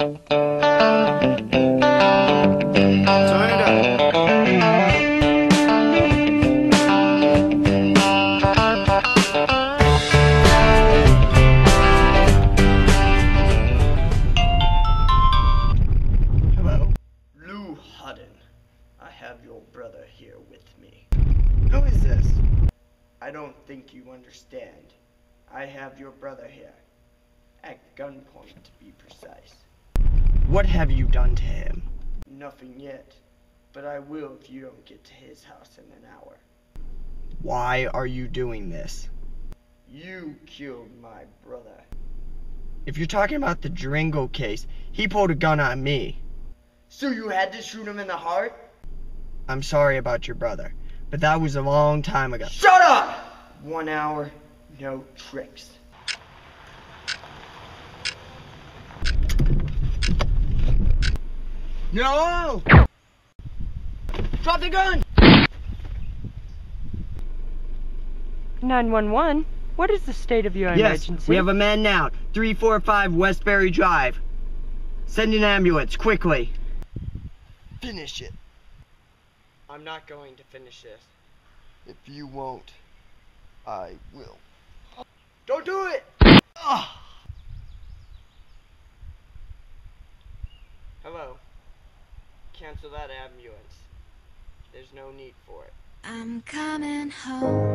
I have your brother here with me. Who is this? I don't think you understand. I have your brother here. At gunpoint, to be precise. What have you done to him? Nothing yet, but I will if you don't get to his house in an hour. Why are you doing this? You killed my brother. If you're talking about the Dringo case, he pulled a gun on me. So you had to shoot him in the heart? I'm sorry about your brother, but that was a long time ago. Shut up! One hour, no tricks. No! Drop the gun! 911? What is the state of your Yes, emergency? we have a man now. 345 Westbury Drive. Send an ambulance, quickly. Finish it. I'm not going to finish this. If you won't, I will. Don't do it! Ah! Hello. Cancel that ambulance. There's no need for it. I'm coming home.